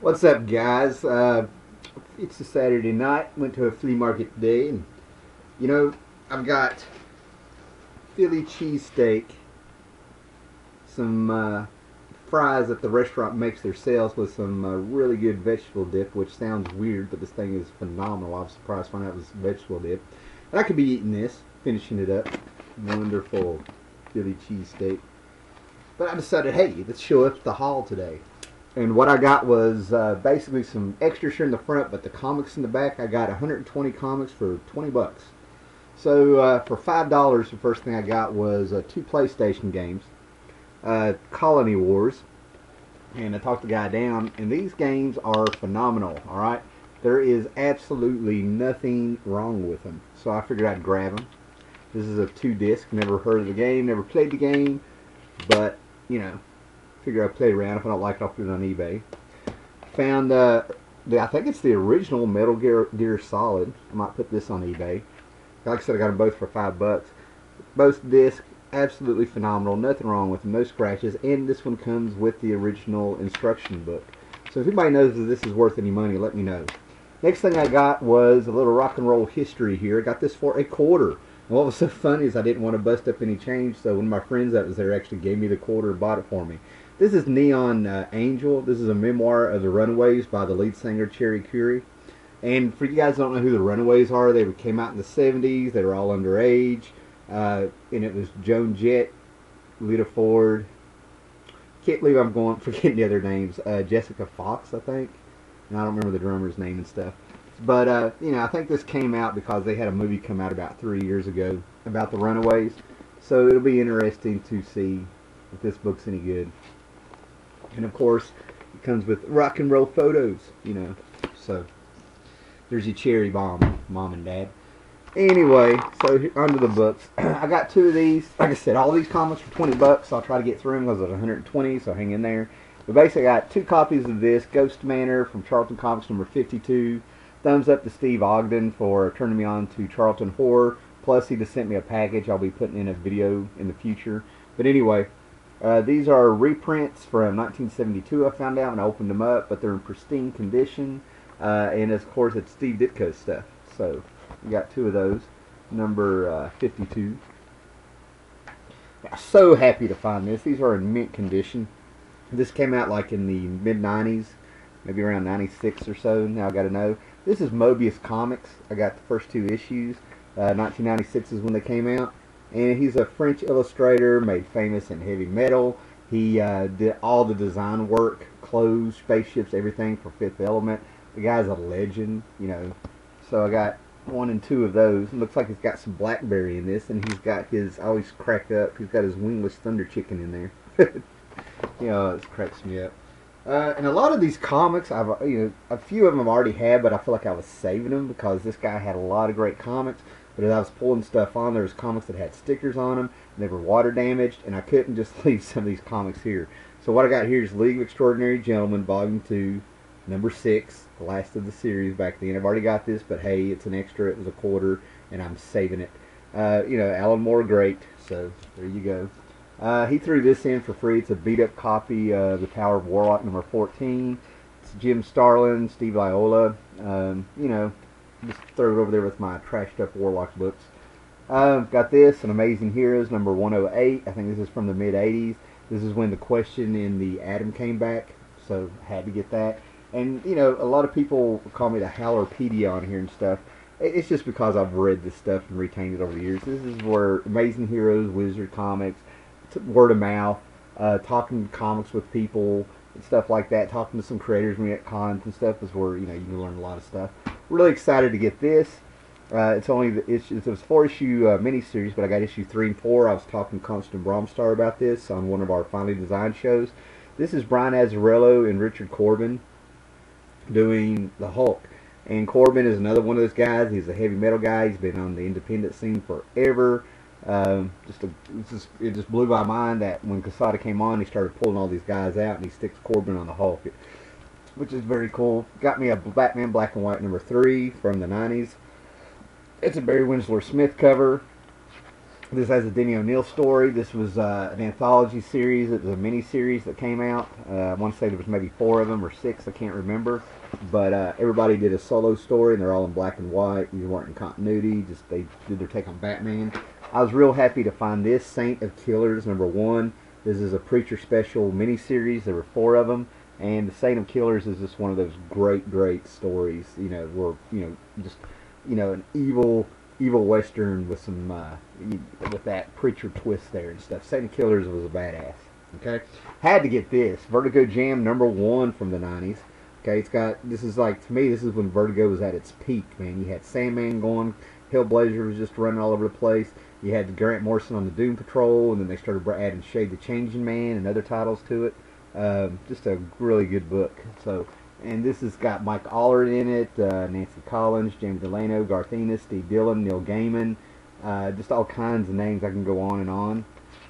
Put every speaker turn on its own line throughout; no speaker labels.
What's up, guys? Uh, it's a Saturday night. Went to a flea market today, and you know, I've got Philly cheesesteak, some uh, fries that the restaurant makes their sales with some uh, really good vegetable dip, which sounds weird, but this thing is phenomenal. I was surprised out it was vegetable dip. And I could be eating this, finishing it up. Wonderful Philly cheesesteak. But I decided, hey, let's show up the haul today. And what I got was uh, basically some extras here in the front, but the comics in the back. I got 120 comics for 20 bucks. So uh, for five dollars, the first thing I got was uh, two PlayStation games, uh, Colony Wars, and I talked the guy down. And these games are phenomenal. All right, there is absolutely nothing wrong with them. So I figured I'd grab them. This is a two disc. Never heard of the game. Never played the game, but you know, figure I'd play around. If I don't like it, I'll put it on eBay. Found uh, the, I think it's the original Metal Gear, Gear Solid. I might put this on eBay. Like I said, I got them both for five bucks. Both discs, absolutely phenomenal. Nothing wrong with them. No scratches. And this one comes with the original instruction book. So if anybody knows that this is worth any money, let me know. Next thing I got was a little rock and roll history here. I got this for a quarter. And what was so funny is I didn't want to bust up any change, so one of my friends that was there actually gave me the quarter and bought it for me. This is Neon uh, Angel. This is a memoir of the Runaways by the lead singer Cherie Currie. And for you guys don't know who the Runaways are, they came out in the 70s. They were all underage. Uh, and it was Joan Jett, Lita Ford. Can't believe I'm going forgetting the other names. Uh, Jessica Fox, I think. And I don't remember the drummer's name and stuff. But, uh, you know, I think this came out because they had a movie come out about three years ago about the Runaways. So it'll be interesting to see if this book's any good. And, of course, it comes with rock and roll photos, you know. So there's your cherry bomb, mom and dad. Anyway, so under the books, I got two of these. Like I said, all these comics for 20 bucks. I'll try to get through them because it's 120, so hang in there. But basically, I got two copies of this Ghost Manor from Charlton Comics number 52. Thumbs up to Steve Ogden for turning me on to Charlton Horror. Plus, he just sent me a package I'll be putting in a video in the future. But anyway, uh, these are reprints from 1972. I found out and I opened them up, but they're in pristine condition. Uh, and of course, it's Steve Ditko stuff. So we got two of those. Number uh, 52. I'm so happy to find this. These are in mint condition. This came out like in the mid 90s, maybe around 96 or so. Now I got to know. This is Moebius Comics. I got the first two issues. Uh, 1996 is when they came out. And he's a French illustrator made famous in heavy metal. He uh, did all the design work, clothes, spaceships, everything for Fifth Element. The guy's a legend, you know. So I got one and two of those. It looks like he's got some blackberry in this, and he's got his. I always crack up. He's got his wingless thunder chicken in there. you know, it cracks me up. Uh, and a lot of these comics, I've you know, a few of them I've already had, but I feel like I was saving them because this guy had a lot of great comics. But as I was pulling stuff on, there was comics that had stickers on them, and they were water damaged, and I couldn't just leave some of these comics here. So what I got here is League of Extraordinary Gentlemen, Volume Two, Number Six, the last of the series back then. I've already got this, but hey, it's an extra. It was a quarter, and I'm saving it. Uh, you know, Alan Moore, great. So there you go. Uh, he threw this in for free. It's a beat up copy of The Power of Warlock number 14. It's Jim Starlin, Steve Viola. Um, you know, just throw it over there with my trashed up Warlock books. Got this, An Amazing Heroes number 108. I think this is from the mid 80s. This is when the question in the Atom came back, so had to get that. And, you know, a lot of people call me the Howlerpedia on here and stuff. It's just because I've read this stuff and retained it over the years. This is where Amazing Heroes, Wizard Comics, word of mouth, uh, talking comics with people and stuff like that, talking to some creators when we at cons and stuff is where you know you can learn a lot of stuff. Really excited to get this. Uh, it's only the issue. It was four issue uh, miniseries, but I got issue three and four. I was talking to Constant Bromstar about this on one of our finally designed shows. This is Brian Azzarello and Richard Corbin doing the Hulk. And Corbin is another one of those guys. He's a heavy metal guy. He's been on the independent scene forever. Um, just, a, it just it just blew my mind that when Quesada came on, he started pulling all these guys out, and he sticks Corbin on the Hulk, it, which is very cool. Got me a Batman Black and White number three from the '90s. It's a Barry Windsor-Smith cover. This has a Denny O'Neil story. This was uh, an anthology series. It was a mini series that came out. Uh, I want to say there was maybe four of them or six. I can't remember. But uh, everybody did a solo story, and they're all in black and white. You weren't in continuity. Just they did their take on Batman. I was real happy to find this Saint of Killers number one. This is a Preacher special mini series. There were four of them, and the Saint of Killers is just one of those great, great stories. You know, where you know just you know an evil evil western with some uh, with that preacher twist there and stuff. Satan Killers was a badass. Okay, had to get this Vertigo Jam number one from the '90s. Okay, it's got this is like to me this is when Vertigo was at its peak. Man, you had Sandman going, Hellblazer was just running all over the place. You had Grant Morrison on the Doom Patrol, and then they started adding Shade the Changing Man and other titles to it. Um, just a really good book. So and this has got Mike Allred in it, uh, Nancy Collins, James Delano, Garth Ennis, Steve Dillon, Neil Gaiman, uh, just all kinds of names. I can go on and on.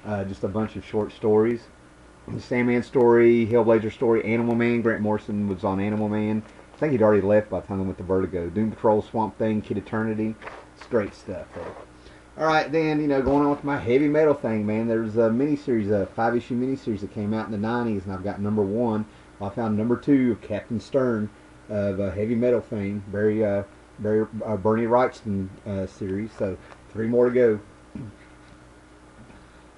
Uh, just a bunch of short stories. The Sandman story, Hellblazer story, Animal Man. Grant Morrison was on Animal Man. I think he'd already left by the time I went to Vertigo. Doom Patrol, Swamp Thing, Kid Eternity. It's great stuff. There. All right, then you know, going on with my heavy metal thing, man. There's a miniseries, a five-issue miniseries that came out in the '90s, and I've got number one. I found number two of Captain Stern of uh, heavy metal fame, very uh, very uh, Bernie Wrightson uh, series. So three more to go.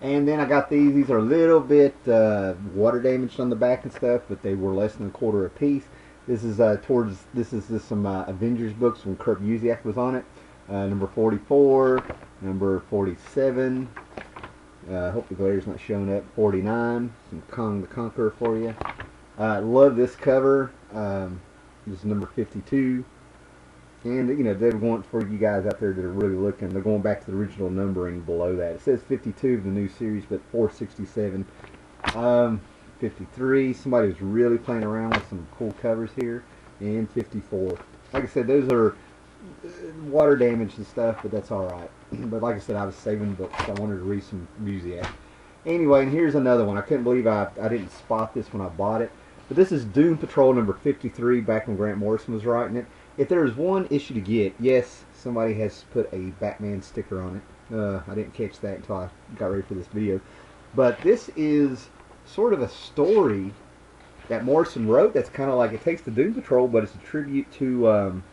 And then I got these. These are a little bit uh, water damaged on the back and stuff, but they were less than a quarter a piece. This is uh, towards this is this some uh, Avengers books when Kurt Busiek was on it. Uh, number 44, number 47. Uh, hope the glare's not showing up. 49. Some Kang the Conqueror for you. I uh, love this cover. Um, this is number 52. And, you know, they want for you guys out there that are really looking, they're going back to the original numbering below that. It says 52 of the new series, but 467. Um, 53. Somebody was really playing around with some cool covers here. And 54. Like I said, those are water damage and stuff, but that's alright. but like I said, I was saving books. I wanted to read some music. Anyway, and here's another one. I couldn't believe I, I didn't spot this when I bought it. But this is Doom Patrol number 53, back when Grant Morrison was writing it. If there is one issue to get, yes, somebody has put a Batman sticker on it. Uh, I didn't catch that until I got ready for this video. But this is sort of a story that Morrison wrote that's kind of like, it takes the Doom Patrol, but it's a tribute to, um,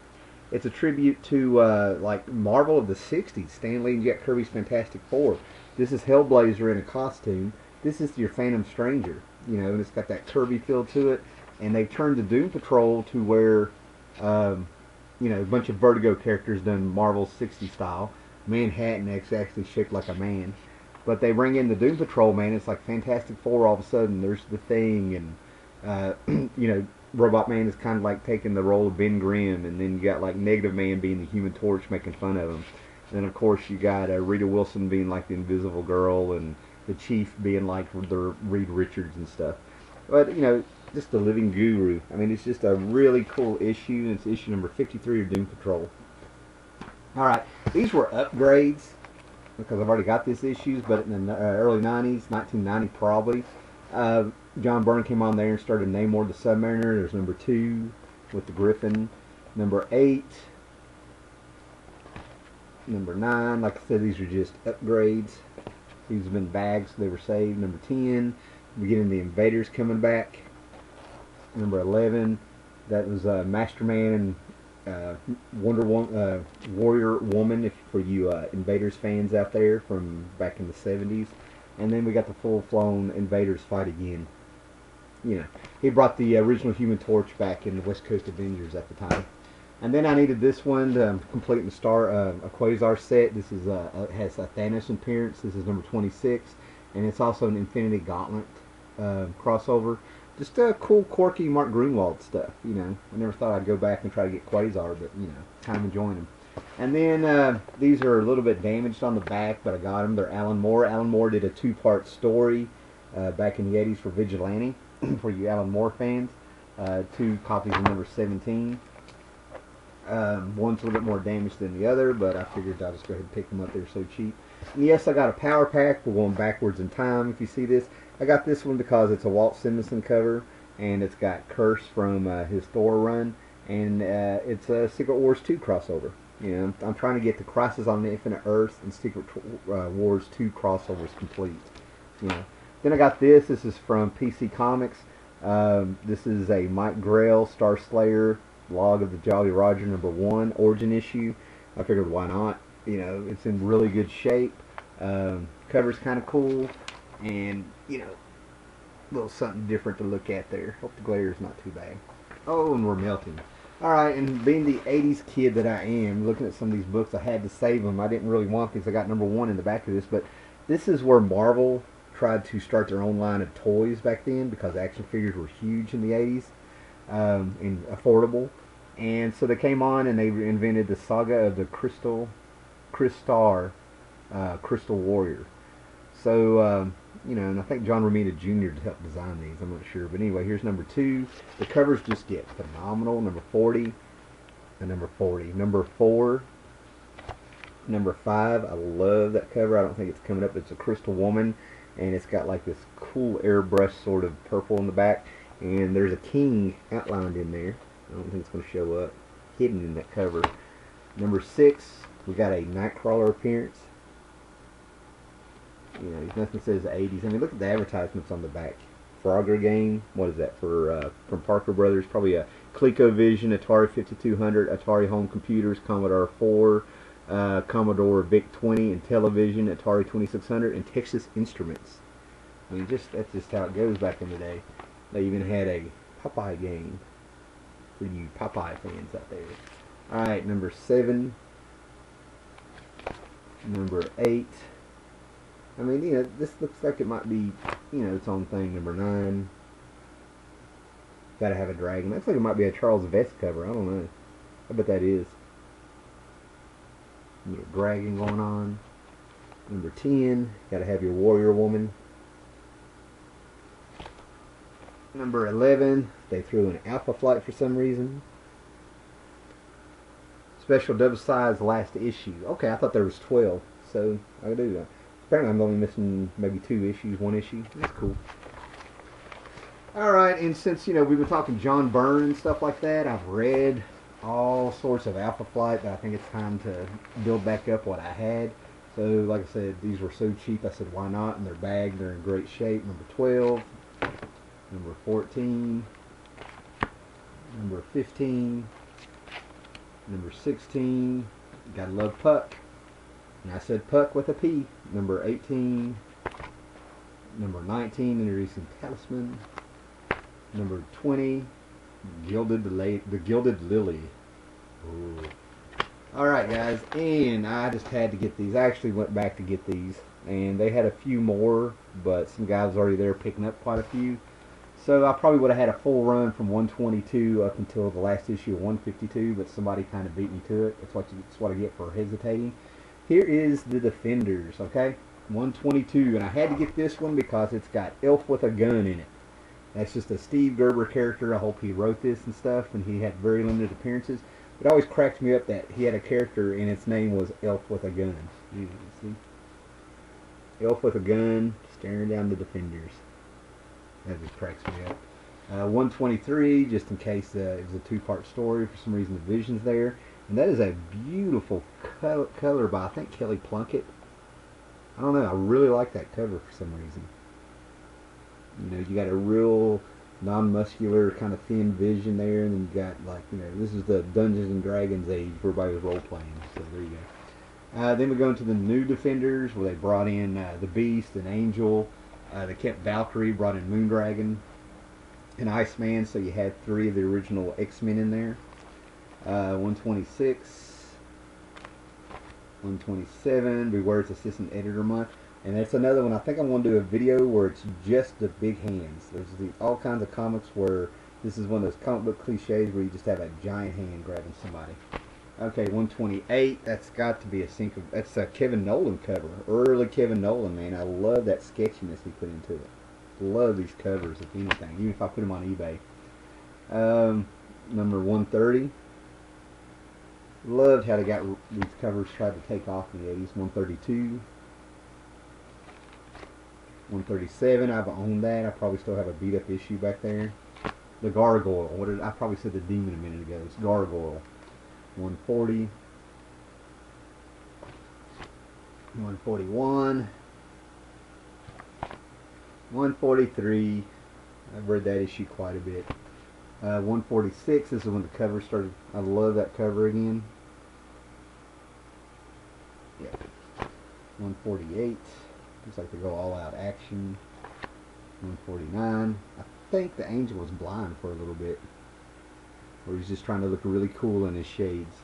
it's a tribute to, uh, like, Marvel of the 60s, Stan Lee and Jack Kirby's Fantastic Four. This is Hellblazer in a costume. This is your Phantom Stranger you know, and it's got that Kirby feel to it. And they've turned the Doom Patrol to where, um, you know, a bunch of Vertigo characters done Marvel '60s style. Manhattan is actually shaped like a man. But they bring in the Doom Patrol, man. It's like Fantastic Four all of a sudden. There's the Thing, and, uh, you know, Robot Man is kind of like taking the role of Ben Grimm. And then you got like Negative Man being the Human Torch making fun of him. And then, of course, you got uh, Rita Wilson being like the Invisible Girl and the chief being like the Reed Richards and stuff. But you know, just a living guru. I mean, it's just a really cool issue. It's issue number 53 of Doom Patrol. All right, these were upgrades because I've already got these issues, but in the uh, early 90s, 1990 probably, uh, John Byrne came on there and started Namor the Submariner. There's number two with the Griffin. Number eight. Number nine. Like I said, these are just upgrades. These have been bags, they were saved. Number 10, beginning the Invaders coming back. Number 11, that was uh, Masterman and uh, Wonder Woman, uh, Warrior Woman, if for you uh, Invaders fans out there from back in the 70s. And then we got the full-flown Invaders fight again. You know, he brought the original Human Torch back in the West Coast Avengers at the time. And then I needed this one to um, complete the Star uh, a Quasar set. This is uh, uh, has a Thanos appearance. This is number 26, and it's also an Infinity Gauntlet uh, crossover. Just a cool, quirky Mark Gruenwald stuff. You know, I never thought I'd go back and try to get Quasar, but you know, kind of enjoying them. And then uh, these are a little bit damaged on the back, but I got them. They're Alan Moore. Alan Moore did a two-part story uh, back in the 80s for Vigilante, for you Alan Moore fans. two copies of number 17. Um, one's a little bit more damaged than the other, but I figured I'd just go ahead and pick them up. They're so cheap. And yes, I got a power pack for going backwards in time. If you see this, I got this one because it's a Walt Simonson cover, and it's got Kurse from uh, his Thor run, and uh, it's a Secret Wars 2 crossover. You know, I'm, I'm trying to get the Crisis on the Infinite Earth and Secret uh, Wars 2 crossovers complete. You know. Then I got this. This is from PC Comics. Um, this is a Mike Grell Star Slayer log of the Jolly Roger number one origin issue. I figured why not? You know, it's in really good shape. Um, cover's kind of cool, and you know, a little something different to look at there. Hope the glare's not too bad. Oh, and we're melting. Alright, and being the 80s kid that I am, looking at some of these books, I had to save them. I didn't really want these. I got number one in the back of this, but this is where Marvel tried to start their own line of toys back then because action figures were huge in the 80s um, and affordable. And so they came on and they invented the saga of the Crystal, Crystar, uh, Crystal Warrior. So, um, you know, and I think John Romita Jr. helped design these. I'm not sure. But anyway, here's number two. The covers just get phenomenal. Number 40 and number 40. Number four, number five. I love that cover. I don't think it's coming up. It's a Crystal Woman. And it's got like this cool airbrush sort of purple in the back. And there's a king outlined in there. I don't think it's going to show up. Hidden in that cover. Number six, we got a Nightcrawler appearance. You know, nothing says 80s. I mean, look at the advertisements on the back. Frogger game. What is that for? Uh, from Parker Brothers. Probably a ColecoVision, Atari 5200, Atari Home Computers, Commodore 4, uh, Commodore VIC 20, and Television, Atari 2600, and Texas Instruments. I mean, just that's just how it goes back in the day. They even had a Popeye game for you Popeye fans out there. Alright, number seven. Number eight. I mean, you know, this looks like it might be, you know, its own thing. Number nine. Gotta have a dragon. Looks like it might be a Charles Vess cover. I don't know. I bet that is. You dragon going on. Number 10. Gotta have your warrior woman. Number 11. They threw an Alpha Flight for some reason. Special double size last issue. Okay, I thought there was 12. So, I do that. Apparently I'm only missing maybe two issues, one issue. That's cool. Alright, and since, you know, we've been talking John Byrne and stuff like that, I've read all sorts of Alpha Flight, but I think it's time to build back up what I had. So, like I said, these were so cheap, I said, why not? And they're bagged, they're in great shape. Number 12, number 14, number 15, number 16, gotta love Puck. And I said Puck with a P. Number 18. Number 19, introducing Talisman. Number 20, Gilded the, the Gilded Lily. Alright guys, and I just had to get these. I actually went back to get these. And they had a few more, but some guys already there picking up quite a few. So I probably would have had a full run from 122 up until the last issue of 152, but somebody kind of beat me to it. That's what, you, that's what I get for hesitating. Here is the Defenders, okay? 122, and I had to get this one because it's got Elf with a gun in it. That's just a Steve Gerber character. I hope he wrote this and stuff, and he had very limited appearances. It always cracked me up that he had a character and its name was Elf with a gun. You see? Elf with a gun, staring down the Defenders. That just cracks me up. Uh, 123, just in case uh, it was a two-part story. For some reason, the Vision's there. And that is a beautiful color, color by, I think, Kelly Plunkett. I don't know, I really like that cover for some reason. You know, you got a real non-muscular kind of thin vision there, and then you got like, you know, this is the Dungeons and Dragons age where everybody was role-playing, so there you go. Uh, then we go into the new Defenders, where they brought in uh, the Beast and Angel. Uh, they kept Valkyrie, brought in Moondragon and Iceman, so you had three of the original X-Men in there. Uh, 126, 127, Beware's Assistant Editor Month. And that's another one. I think I'm going to do a video where it's just the big hands. There's the, all kinds of comics where this is one of those comic book cliches where you just have a giant hand grabbing somebody. Okay, 128. That's got to be a sync. Of, that's a Kevin Nowlan cover. Early Kevin Nowlan, man. I love that sketchiness he put into it. Love these covers, if anything. Even if I put them on eBay. Um, number 130. Loved how they got these covers tried to take off in the 80s. 132. 137. I've owned that. I probably still have a beat up issue back there. The Gargoyle. What did I probably said the demon a minute ago? It's Gargoyle. 140. 141. 143. I've read that issue quite a bit. Uh, 146 this is when the cover started. I love that cover again. Yeah. 148. Looks like they go all out action. 149. I think the angel was blind for a little bit. Or he's just trying to look really cool in his shades.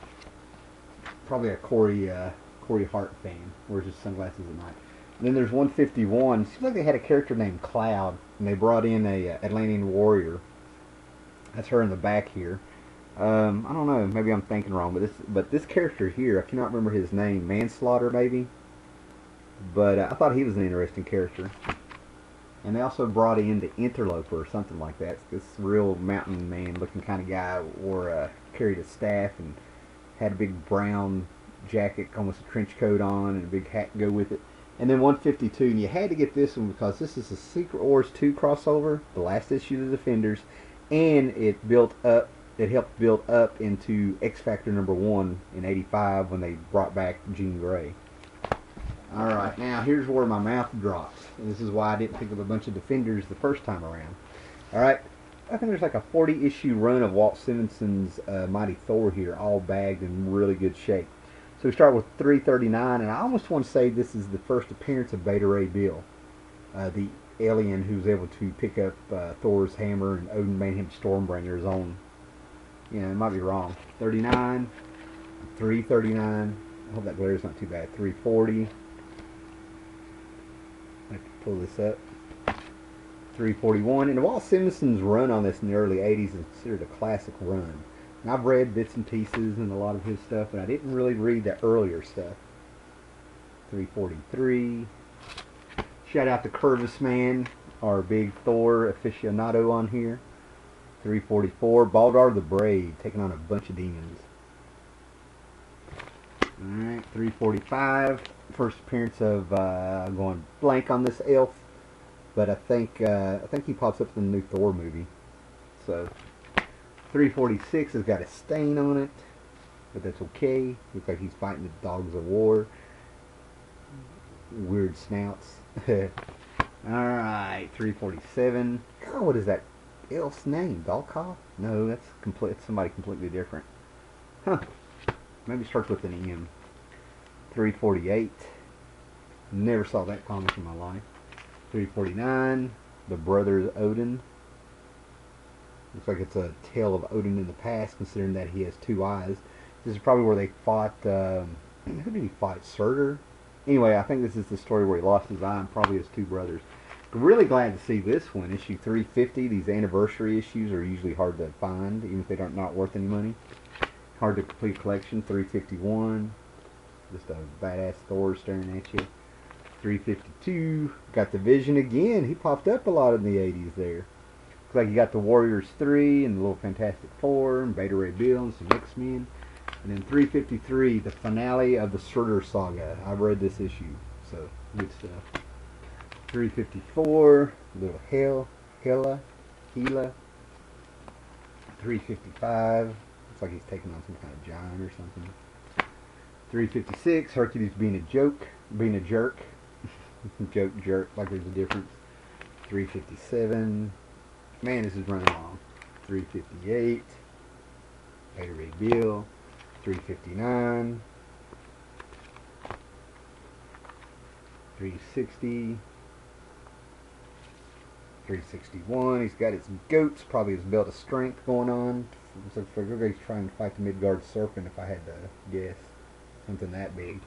Probably a Corey uh, Corey Hart fan. Wears his sunglasses at night. And then there's 151. Seems like they had a character named Cloud, and they brought in a uh, Atlantean warrior. That's her in the back here. Um, I don't know. Maybe I'm thinking wrong, but this but this character here, I cannot remember his name. Manslaughter, maybe. But uh, I thought he was an interesting character. And they also brought in the Interloper or something like that. This real mountain man looking kind of guy wore uh, carried a staff and had a big brown jacket, almost a trench coat on, and a big hat to go with it. And then 152, and you had to get this one because this is a Secret Wars 2 crossover, the last issue of the Defenders, and it built up, it helped build up into X Factor number one in '85 when they brought back Jean Grey. All right, now here's where my mouth drops. And this is why I didn't pick up a bunch of Defenders the first time around. All right, I think there's like a 40 issue run of Walt Simonson's uh, Mighty Thor here, all bagged in really good shape. So we start with 339, and I almost want to say this is the first appearance of Beta Ray Bill, uh, the alien who's able to pick up uh, Thor's hammer, and Odin made him own. Yeah, it might be wrong. 39, 339. I hope that glare is not too bad. 340. Pull this up. 341. And Walt Simonson's run on this in the early 80s is considered a classic run. And I've read bits and pieces and a lot of his stuff, but I didn't really read the earlier stuff. 343. Shout out to Curvis Man, our big Thor aficionado on here. 344. Baldar the Brave, taking on a bunch of demons. Alright, 345. First appearance of, uh, going blank on this elf. But I think, uh, I think he pops up in the new Thor movie. So, 346 has got a stain on it. But that's okay. Looks like he's fighting the dogs of war. Weird snouts. Alright, 347. God, what is that elf's name? Dolkov? No, that's complete. somebody completely different. Huh. Maybe starts with an M. 348. Never saw that comic in my life. 349. The Brothers Odin. Looks like it's a tale of Odin in the past, considering that he has two eyes. This is probably where they fought. Um, who did he fight? Surtur? Anyway, I think this is the story where he lost his eye and probably his two brothers. Really glad to see this one, issue 350. These anniversary issues are usually hard to find, even if they are not worth any money. Hard to complete collection. 351. Just a badass Thor staring at you. 352. Got the Vision again. He popped up a lot in the 80s there. Looks like you got the Warriors 3 and the little Fantastic Four and Beta Ray Bill and some X-Men. And then 353, the finale of the Surtur saga. I've read this issue, so good stuff. 354, little Hell, Hela, Hela. 355, looks like he's taking on some kind of giant or something. 356, Hercules being a joke, being a jerk. joke, jerk, like there's a difference. 357, man, this is running long. 358, Beta Ray Bill. 359, 360, 361. He's got his goats, probably his belt of strength going on. So Figure he's trying to fight the Midgard Serpent, if I had to guess. Something that big.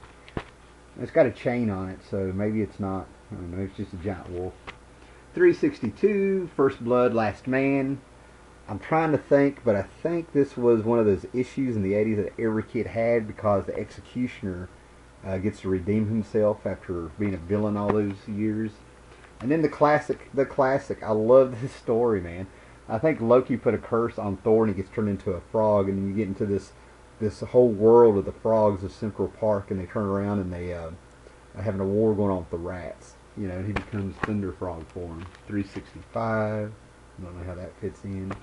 It's got a chain on it, so maybe it's not. I don't know, it's just a giant wolf. 362, First Blood, Last Man. I'm trying to think, but I think this was one of those issues in the 80s that every kid had because the executioner uh, gets to redeem himself after being a villain all those years. And then the classic, the classic. I love this story, man. I think Loki put a curse on Thor and he gets turned into a frog, and you get into this this whole world of the frogs of Central Park, and they turn around and they uh, having a war going on with the rats. You know, and he becomes Thunder Frog for form. 365. I don't know how that fits in.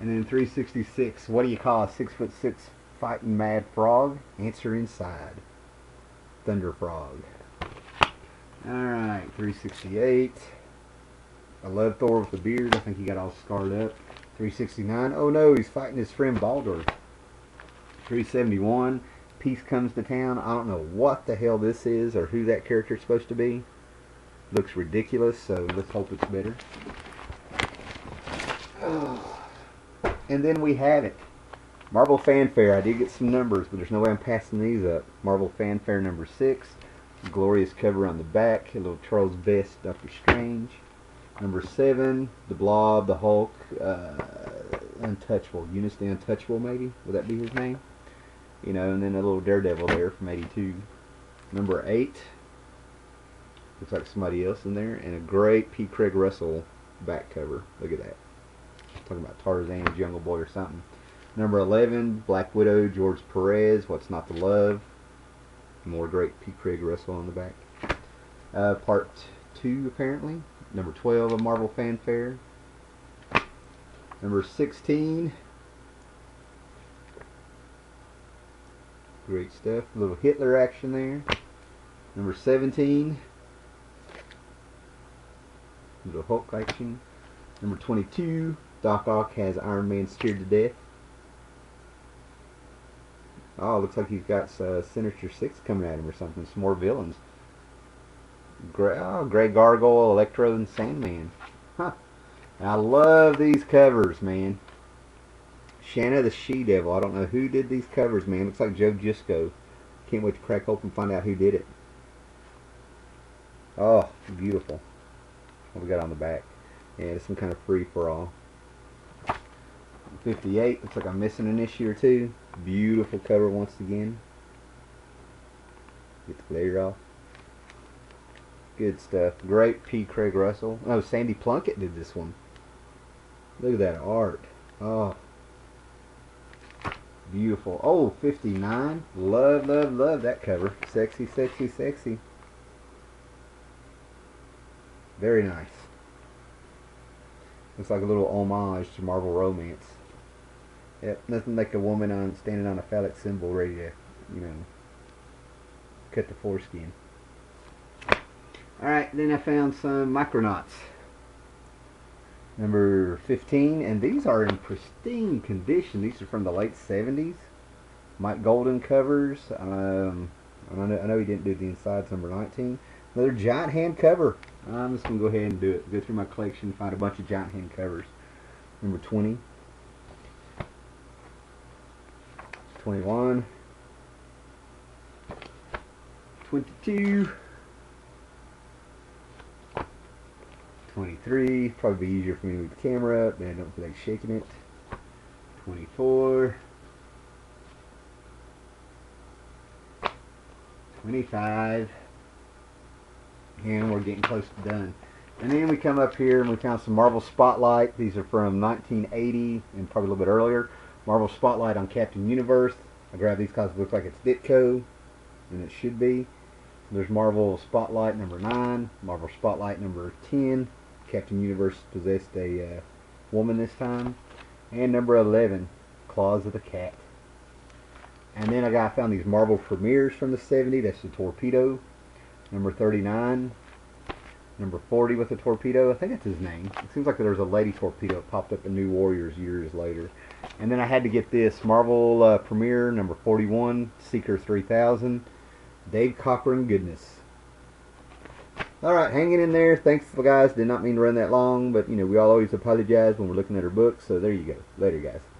And then 366, what do you call a six foot six fighting mad frog? Answer inside. Thunder Frog. Alright, 368. I love Thor with the beard. I think he got all scarred up. 369. Oh no, he's fighting his friend Baldur. 371. Peace comes to town. I don't know what the hell this is or who that character is supposed to be. Looks ridiculous, so let's hope it's better. And then we have it. Marvel Fanfare. I did get some numbers, but there's no way I'm passing these up. Marvel Fanfare number 6. Glorious cover on the back. A little Charles Vess, Doctor Strange. Number 7. The Blob, the Hulk, uh, Untouchable. Unus the Untouchable, maybe? Would that be his name? You know, and then a little Daredevil there from 82. Number 8. Looks like somebody else in there. And a great P. Craig Russell back cover. Look at that. Talking about Tarzan, Jungle Boy, or something. Number 11, Black Widow, George Perez, What's Not to Love. More great P. Craig Russell on the back. Uh, part 2, apparently. Number 12, a Marvel Fanfare. Number 16. Great stuff. A little Hitler action there. Number 17. Little Hulk action. Number 22. Doc Ock has Iron Man scared to death. Oh, looks like he's got uh, Sinister Six coming at him or something. Some more villains. Grey, oh, Grey Gargoyle, Electro, and Sandman. Huh. I love these covers, man. Shanna the She-Devil. I don't know who did these covers, man. Looks like Joe Jusko. Can't wait to crack open and find out who did it. Oh, beautiful. What we got on the back? Yeah, it's some kind of free-for-all. 58. Looks like I'm missing an issue or two. Beautiful cover once again. Get the glare off. Good stuff. Great P. Craig Russell. Oh, Sandy Plunkett did this one. Look at that art. Oh. Beautiful. Oh, 59. Love, love, love that cover. Sexy, sexy, sexy. Very nice. Looks like a little homage to Marvel Romance. Yep, nothing like a woman on standing on a phallic symbol ready to, you know, cut the foreskin. Alright, then I found some Micronauts. Number 15, and these are in pristine condition. These are from the late 70s. Mike Golden covers. Um, I know, I know he didn't do the insides. Number 19. Another giant hand cover. I'm just going to go ahead and do it. Go through my collection find a bunch of giant hand covers. Number 20. 21, 22, 23, probably be easier for me to move the camera up, and I don't feel like shaking it, 24, 25, and we're getting close to done. And then we come up here and we found some Marvel Spotlight. These are from 1980 and probably a little bit earlier. Marvel Spotlight on Captain Universe. I grabbed these because it looks like it's Ditko, and it should be. There's Marvel Spotlight number 9, Marvel Spotlight number 10. Captain Universe possessed a uh, woman this time. And number 11, Claws of the Cat. And then I got I found these Marvel premieres from the 70s. That's the Torpedo. Number 39. Number 40 with the Torpedo. I think that's his name. It seems like there's a Lady Torpedo that popped up in New Warriors years later. And then I had to get this Marvel uh, Premiere number 41, Seeker 3000, Dave Cockrum goodness. Alright, hanging in there. Thanks, guys. Did not mean to run that long, but, you know, we all always apologize when we're looking at our books. So there you go. Later, guys.